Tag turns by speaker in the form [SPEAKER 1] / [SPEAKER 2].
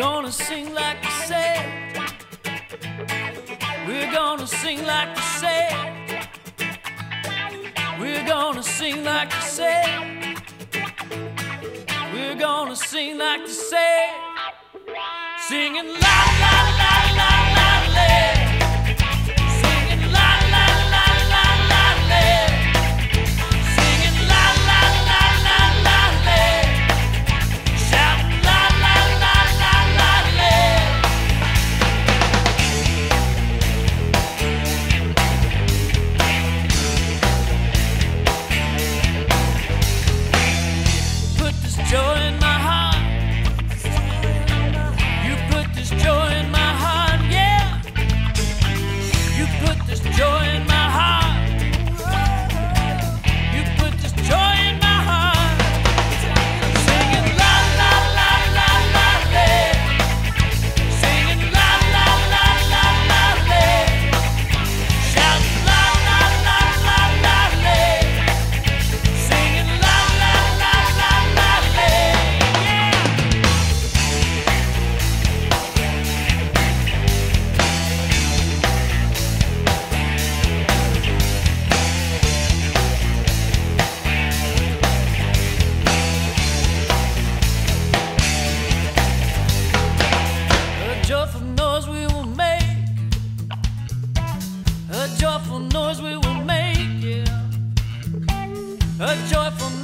[SPEAKER 1] gonna sing like I said. We're gonna sing like I said. We're gonna sing like I said. We're gonna sing like I said. Singing loud. noise we will make, it A joyful